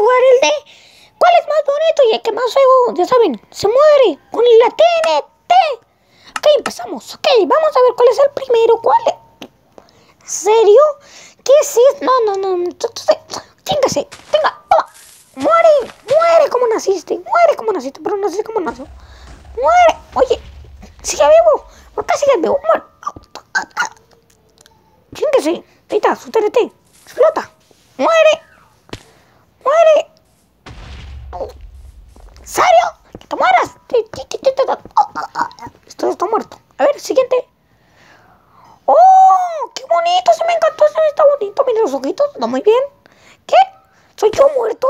el de cuál es más bonito y el que más feo, ya saben, se muere con la TNT. Ok, empezamos. Ok, vamos a ver cuál es el primero. ¿Cuál es? ¿Serio? ¿Qué es esto? No, no, no. Téngase, tenga. Muere, muere como naciste. Muere como naciste, pero no sé cómo nació. Muere. Oye, sigue vivo. ¿Por qué sigue vivo? Muere. Téngase. Ahí está, su TNT. Explota. Muere. Muere. ¿Serio? ¡Que te mueras! Esto está muerto. A ver, siguiente. ¡Oh! ¡Qué bonito! Se me encantó. Se me está bonito. Mira los ojitos. No, muy bien. ¿Qué? ¿Soy yo muerto?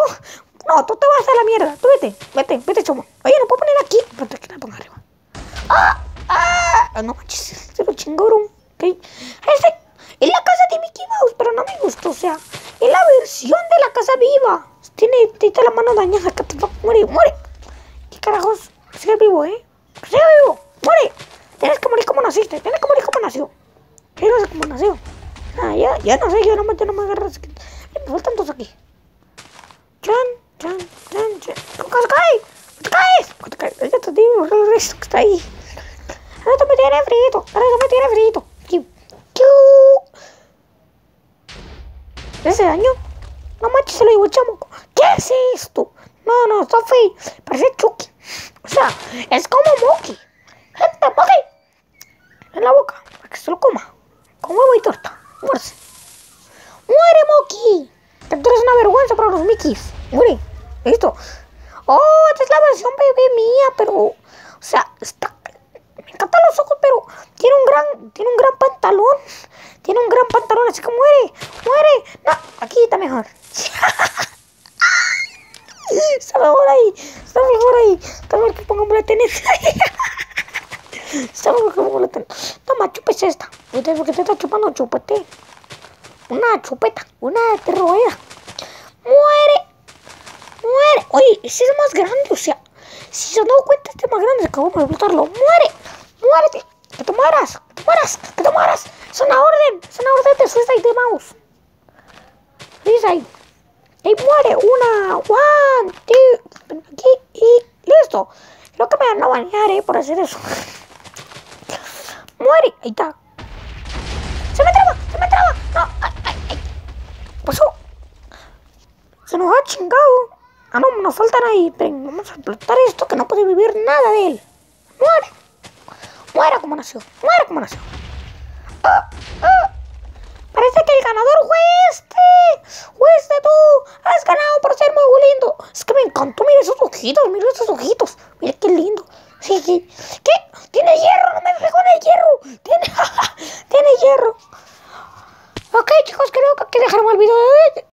No, tú te vas a la mierda. Tú vete. Vete, vete, chomo. Oye, ¿no puedo poner aquí? Espérate, que la ponga arriba. ¡Ah! ¡Ah! No manches. Se lo chingaron. Este es la casa de Mickey Mouse, pero no me gustó. O sea, es la versión de la casa viva. Tiene, tiene la mano dañada. Que muere, muere. ¿Qué carajos? Sigue vivo, ¿eh? Sigue vivo. Muere. Tienes que morir como naciste. Tienes que morir como nació. ¿Qué no sé cómo nació? Ah, ya, ya no sé. Yo no, yo no me agarro. Me faltan dos aquí. Chan, chan, chan, chan. ¿Cómo se cae? ¿Te caes? ¿Cómo te caes? Ya te digo, el resto que está ahí. Ahora me tiene frito. Ahora me tiene frito. ¿Ese daño? No manches, se lo digo, chamo. ¿Qué es esto? No, no, está feo. Parece Chucky. O sea, es como Moki. Gente, Moki. En la boca, para que se lo coma. Con huevo y torta. Muerse. ¡Muere, Moki! Tú eres una vergüenza para los Mickeys. Muere. Listo. Oh, esta es la versión bebé mía, pero... O sea, está... Me encantan los ojos, pero tiene un gran, tiene un gran pantalón. Tiene un gran pantalón, así que muere. Muere. No, aquí está mejor. Está mejor ahí. Está mejor ahí. Está mejor que pongamos la tenés ahí. Está mejor que pongamos la tenés. Toma, chupes esta. ¿Por qué te está chupando chupete? Una chupeta. Una de rueda. Muere. Muere. Oye, ese es más grande. O sea, si se han dado cuenta, este es más grande. Acabo de explotarlo. Muere. Muérete. Que te mueras. Que te mueras. Que te mueras. Es una orden. Es una orden de Suicide de Mouse. Suicide. Y muere una, one, two, aquí y listo. Creo que me van a bañar, eh, por hacer eso. muere, ahí está. Se me traba, se me traba. No, ay, ay, ay. Pasó. Se nos ha chingado. Ah, no, nos faltan ahí. Vamos a explotar esto que no puede vivir nada de él. Muere. Como nació. Muere como nació. Ah, ah. Parece que el ganador fue este. Fuiste tú. Has ganado por ser muy lindo. Es que me encantó. Mira esos ojitos. Mira esos ojitos. Mira qué lindo. Sí, sí. ¿Qué? Tiene hierro. No me en el hierro. Tiene, tiene hierro. Ok, chicos, creo que aquí dejaremos el video de hoy.